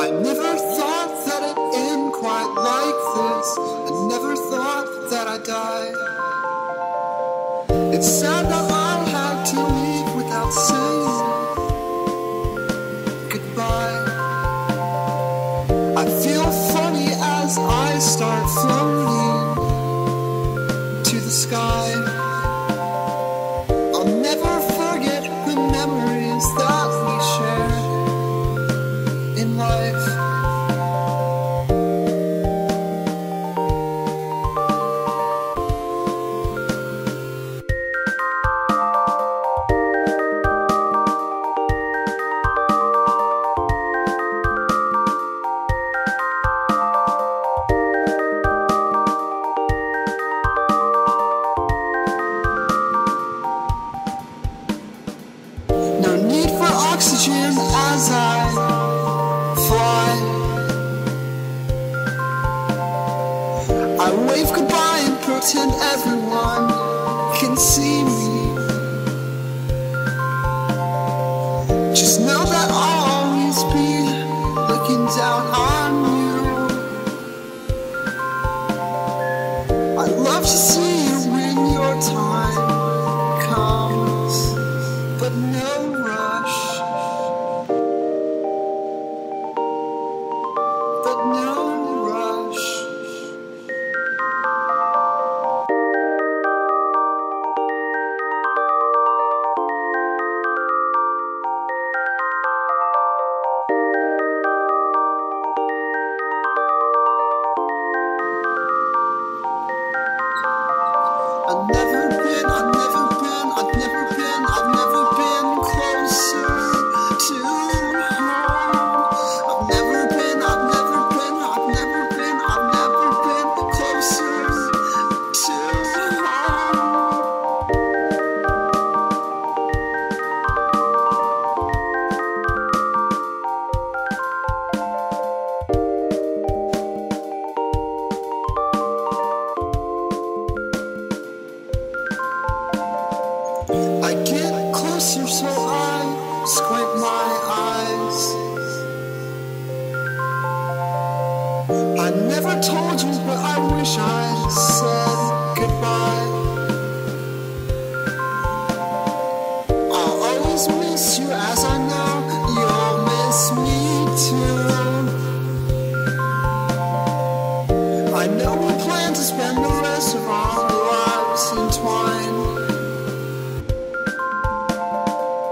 I never thought that it'd end quite like this. I never thought that I'd die. It's sad that I had to leave without saying goodbye. I feel funny as I start floating to the sky. Oxygen as I fly. I wave goodbye and pretend everyone can see me. Just know that I'll always be looking down on you. I'd love to see you when your time I've I get closer so I squint my eyes. I never told you, but I wish I said goodbye. I'll always miss you as I know you'll miss me too. I know.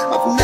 of